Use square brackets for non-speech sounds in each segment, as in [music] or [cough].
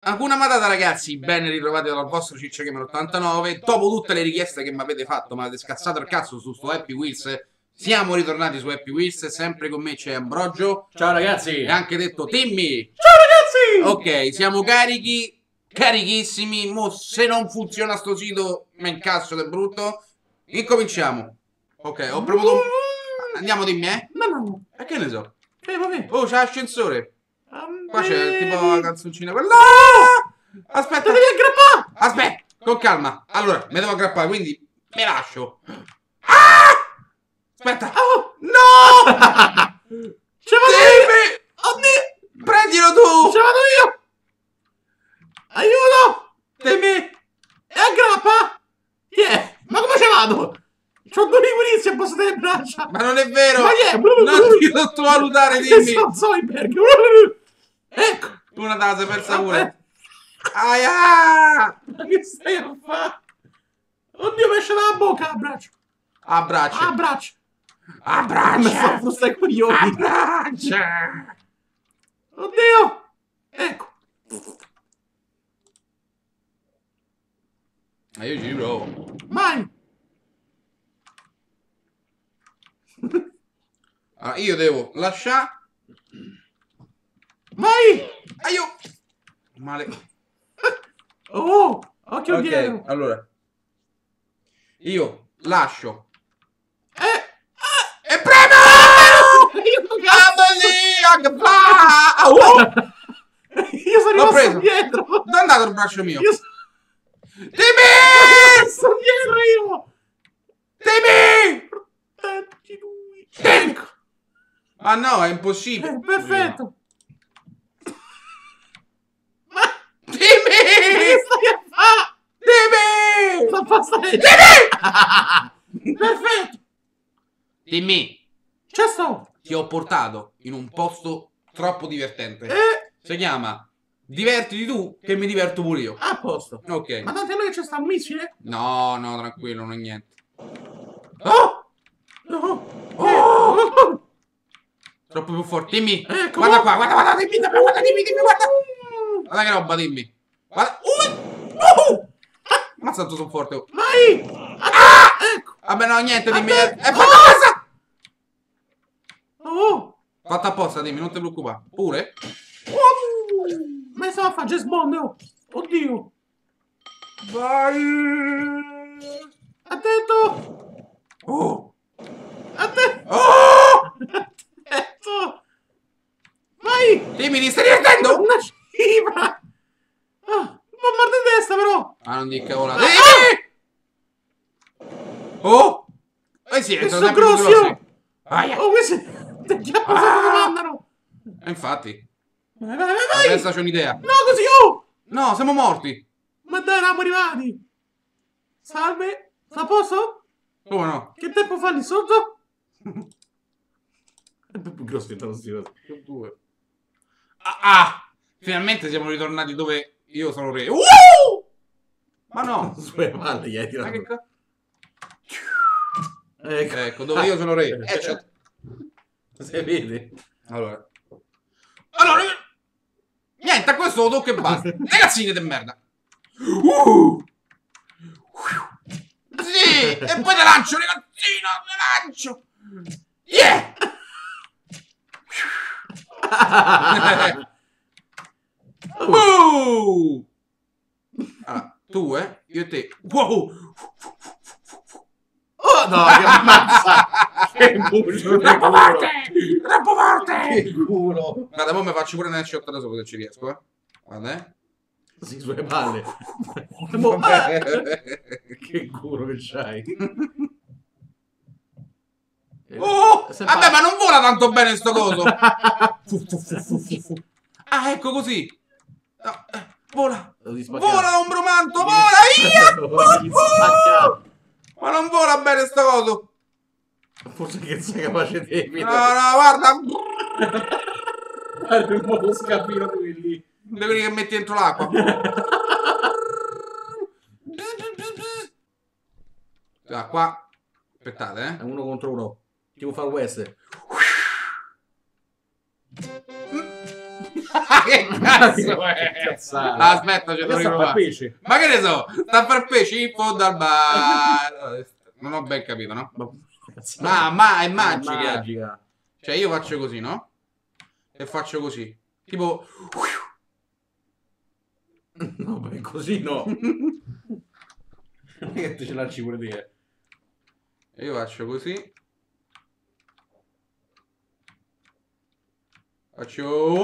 Alcuna matata ragazzi, ben ritrovati dal vostro Ciccio Gamer 89 Dopo tutte le richieste che mi avete fatto, mi avete scazzato il cazzo su sto Happy Wheels Siamo ritornati su Happy Wheels, sempre con me c'è Ambrogio. Ciao ragazzi! E anche detto Timmy. Ciao ragazzi! Ok, siamo carichi, carichissimi Mo se non funziona sto sito, mi incasso del brutto. Incominciamo Ok, ho provato un... Andiamo dimmi eh? No, no, E che ne so? eh, vabbè. Oh, c'è l'ascensore Qua c'è tipo la canzoncina quella Aspetta Devi aggrappare! Aspetta, con calma. Allora, mi devo aggrappare, quindi mi lascio. Ah! Aspetta. Oh! No! [laughs] Ce vado io! Dimmi! Oddio! Prendilo tu! Ce vado io! Aiuto! Dimmi! E aggrappa! Chi è? Ma come ce vado? C'ho due liquirizzi a posto delle braccia! Ma non è vero! Ma chi è? Non ti sottovalutare, dimmi! Non so i berghi! Ecco! Una tasa persa pure. Aia! Ma che stai a fare? Oddio, mi esce dalla bocca a braccio! Abbraccia! A braccio! Mi Abbraccia! frustare i coglioni! Abbraccia! Oddio! Ecco! Ma io ci riprovo. Vai! Allora, io devo lasciare. Vai! Aio! Male. Oh! Occhio Ok, dietro! allora. Io lascio. Eh! E premo! Cazzo! Ah, oh! Io sono rimasto preso. dietro! Dove è andato il braccio mio? Io sono Timmy! sono dietro io! Timmy! Proteggi lui! Ecco. Ah no, è impossibile. Eh, perfetto! Ma che Timmy! stai a fare? Timmy! La pasta è... [laughs] Perfetto! Timmy, C'è sto! ti ho portato in un posto troppo divertente. Eh! Si chiama Divertiti tu che mi diverto pure io. A posto! Ok. Ma tanto a lui c'è sta un missile? No, no, tranquillo, non è niente. Oh! No! Oh! Oh! Troppo più forte. Dimmi. Ecco, guarda oh. qua, guarda, guarda, dimmi, dimmi, guarda, dimmi, dimmi, guarda. Guarda che roba, dimmi. Guarda. Uh! Uh! Mazza quanto sono forte. oh. Vai! Ah! Ecco! Vabbè, no, niente, dimmi. Vabbè. È fatta apposta! Oh! Fatta apposta, dimmi, non ti preoccupare. Pure? Oh! Ma stava a fare James Bond, oh! Oddio! Vai! Attento! Oh! Attento! Oh! Attento! Vai! Dimmi, ti stai divertendo? Una cifra! Ah, po' morte in testa però! Ah, non di. Ah! Dimmi! Oh! Eh sì, Che sono grossi. Aia. Oh, questi... Ti già Ah! che mandano! E infatti, Vai, vai, vai, vai! adesso c'ho un'idea. No, così, oh! No, siamo morti. Ma dai, eravamo arrivati! Salve! Sta a posto? Come no? Che tempo fa lì sotto? [laughs] È più grosso di sti cose. Due. Ah, ah! Finalmente siamo ritornati dove io sono re. Uh! Ma no! [laughs] Sulle palle gli hai Ma tirato. che ca- Ecco. Ecco, dove io sono re. [laughs] Eh, c'è- Se vede. Allora. Allora. Niente, a questo lo tocco e basta. [laughs] Ragazzini di merda. Uh! Sì! E poi te lancio, ragazzino! Te lancio! Yeah! Uh! Allora, tu, eh? Io e te. Wow! Oh no, che ammazza! [laughs] che buccio! Troppo forte! Troppo forte! Che culo! Guarda, poi mi faccio pure una shot da solo se ci riesco, eh. Guarda, eh. Sì, sulle palle. Ah! [laughs] che culo che c'hai. [laughs] Oh! Se Vabbè, ma non vola tanto bene sto coso! [laughs] Fu, fu, fu, fu, fu, fu. Ah, ecco così! No, eh, vola! Vola, ombromanto, vola! Via! Ma non vola bene sto coso! Forse che sei capace di No, no, guarda! Guarda il modo scapino di quelli. Devi che metti dentro l'acqua. [laughs] Ah, qua. Aspettate, È eh. uno contro uno. Tipo Far West. [laughs] che cazzo è? Che cazzata. Aspetta, ce riprovare. pesce. Ma che ne so? Sta a far pesce in fondo al bar. Non ho ben capito, no? Ma, cazzata. Ma, ma è magica. magica. Cioè, io faccio così, no? E faccio così. Tipo. [laughs] No, beh, così no. Non [laughs] è che te ce lanci pure te. E io faccio così. Faccio.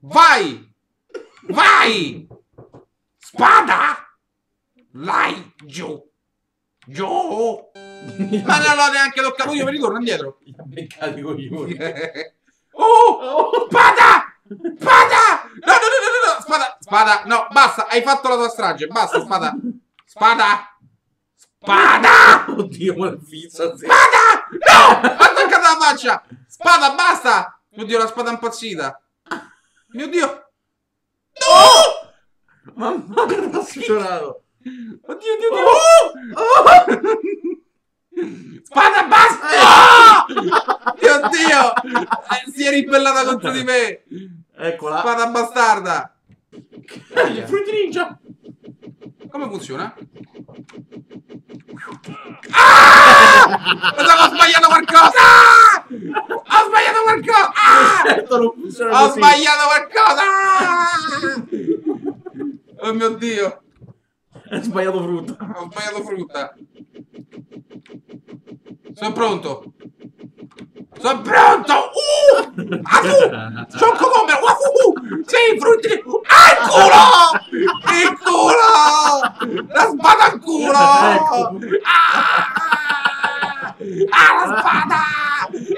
Vai! Vai! Spada! Lai giù! Giù! Ma non l'ho neanche toccato io, mi ritorno indietro. Li ha i coglioni. oh! Spada! Spada! No, no, no, no, no, no! Spada! Spada! No, basta, hai fatto la tua strage. Basta, spada! Spada! Spada! Oddio, ma il fizza. Spada! No! Ha attaccato la faccia! Spada, basta! Oddio, la spada impazzita. Mio Dio! No! Mamma mia, ho sfiorato. Oddio, oddio, oddio! Spada, basta! No! Mio Dio! Eh, si è ribellata contro di me! Eccola. Spada bastarda! Il frutti ninja. Come funziona? [laughs] Ah! Mi sa che ho sbagliato qualcosa! Ho sbagliato qualcosa! Ah! Certo, non funziona Ho così. sbagliato qualcosa! Oh mio Dio! Hai sbagliato frutta. Ho sbagliato frutta. Sono pronto. Sono pronto! Uh! Tu! C'ho un cocomero! Uh! Sì, frutti! Ah, il culo! Il culo! La spada al culo! Ecco. Ah! Ah, la spada!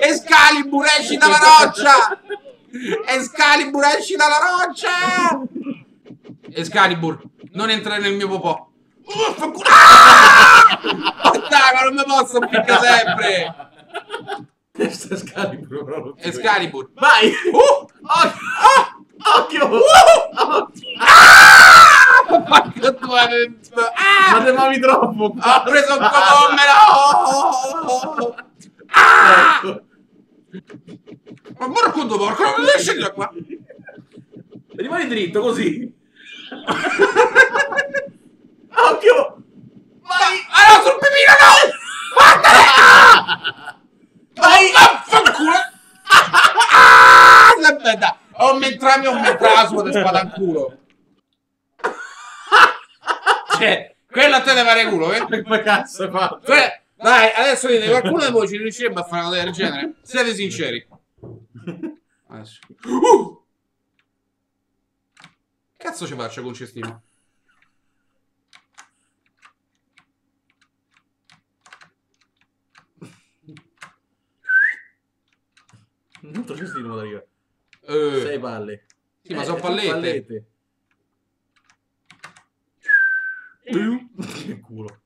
Escalibur, esci dalla roccia! Escalibur, esci dalla roccia! Escalibur, non entrare nel mio popò. Uh, fa culo- Ah! Dai, ma non mi posso picca sempre! Questa è Scalibur. però Escalibur. Vai! Uh! Occhio! Occhio! Ah! Porca tua- Ah! Ma te troppo! Ho preso un cocomero! Ah! Ecco. Ma porco due porco, non devi scendere da qua! Rimani dritto così. [laughs] Occhio! Vai! Ah no, sul pipino no! Ah! Vai! Vaffanculo! Ah! Aspetta! Ho mentrami, ho mentrami su di spada in culo! Cioè, quello a te deve fare culo, eh? Come cazzo fatto? Que- Dai, adesso dite, qualcuno di voi ci riuscirebbe a fare una cosa del genere? Siete sinceri. Adesso. Uh! Cazzo ci faccio con cestino? Un altro cestino arriva. Eh, Sei palle. Sì, ma Eh, sono sono pallette. che culo.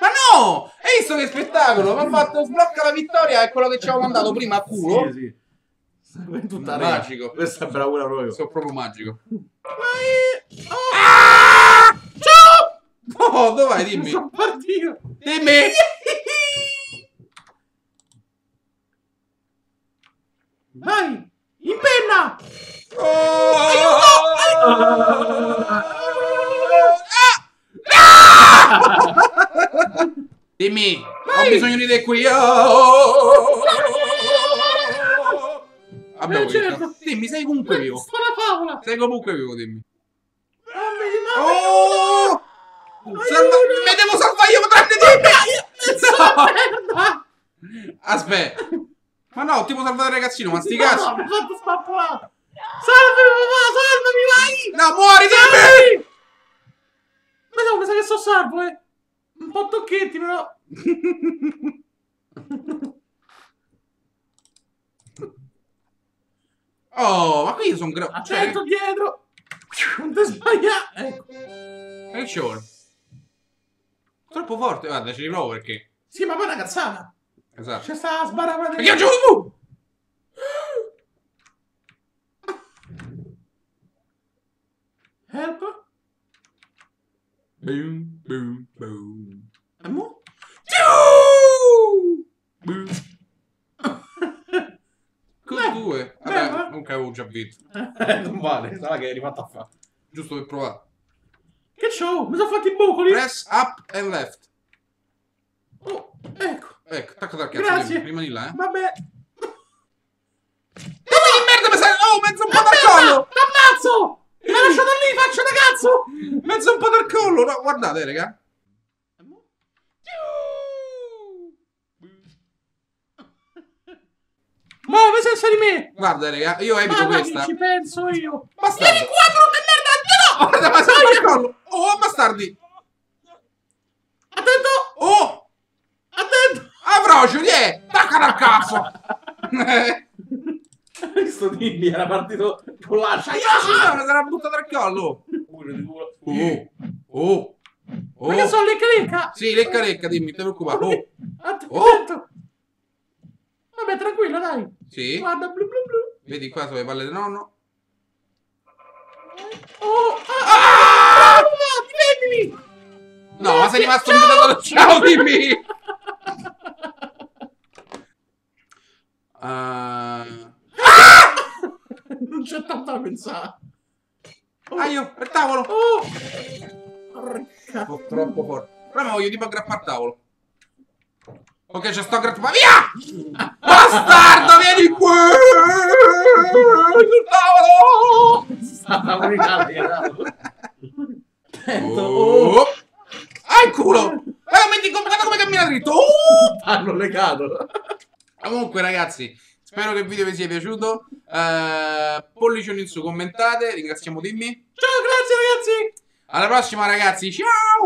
Ma no! Hai visto che spettacolo? Mi ha fatto sblocca la vittoria è quello che ci avevo mandato prima a culo. Sì, sì. In tutta Magico. rea. Questa è bravura proprio. Sono proprio magico. Vai! Ah! Ciao! Oh, dove vai? Dimmi. Sono partito. Dimmi. Vai! In penna! [laughs] Dimmi, ho bisogno di te qui. Oh! Abbiamo Eh, certo. Dimmi, sei comunque vivo. Sto la favola! Sei comunque vivo, dimmi. Di Oh! Salva... Mi devo salvare io, tranne dimmi! merda! Aspetta. Ma no, ti può salvare il ragazzino, ma sti No, cazzi. mi ha fatto spappolare! Salvami papà, salvami, vai! No, muori, dimmi! Ma no, mi sa che so salvo, eh! Un po' tocchetti, però! [laughs] Oh, ma qui sono grave. Cioè, Attento dietro! Non ti sbagliare! Ecco. ci vuole? Troppo forte, guarda, ci riprovo perché. Sì, ma poi una cazzata! Esatto. C'è sta Perché io tu! Help? Boom, boom, boom. E mo? Boom. Con Beh, due. beh, Vabbè, beh. comunque avevo già vinto. [laughs] Eh, non vale, sarà che eri fatto a fa. Giusto per provare. Che c'ho? Mi sono fatti i bucoli? Press up and left. Oh, ecco. Ecco, tacca dal cazzo. Grazie. Rimani, là, eh. Vabbè. Dove di merda mi sei? Oh, mezzo un po' dal collo! T'ammazzo! Mi hai lasciato lì, faccia da cazzo! Mezzo un po' dal collo. No, guardate, raga. Muove senza di me! Guarda, raga, io evito Ma questa. ci penso io! Bastardo. Vieni qua, brutta merda! No! Guarda, ma sei dal collo. Oh, bastardi. Attento! Oh, Attento! Avrocio, di è. Tacca dal cazzo. Visto Dimmi era partito con l'ascia. Ah, mi sarà buttato dal collo. Pure di culo. Oh, oh, oh. Ma che sono lecca lecca? Sì, lecca lecca, dimmi, ti preoccupare. Oh, Attento! Oh. Vabbè, tranquillo, dai. sì. Guarda, blu blu blu. Vedi qua sulle palle di nonno. Oh! Ah! Bravo, difendimi! No, ma sei rimasto Ciao! buttato. Ciao, [laughs] dimmi. Uh... [laughs] Non c'è tanto da pensare. Ah, io, per tavolo. Oh! Porca. Oh, troppo forte. Però mi voglio tipo aggrappare al tavolo. Ok, c'è sto aggrappando. Via! Bastardo, vieni qui! Sul tavolo! Stava Attento. Oh! Oh! Ah, il culo! Eh, metti guarda come cammina dritto! Oh! Hanno legato. Comunque, ragazzi, spero che il video vi sia piaciuto. Eh, pollicioni in su, commentate. Ringraziamo Dimmi. Ciao, grazie ragazzi. Alla prossima, ragazzi. Ciao!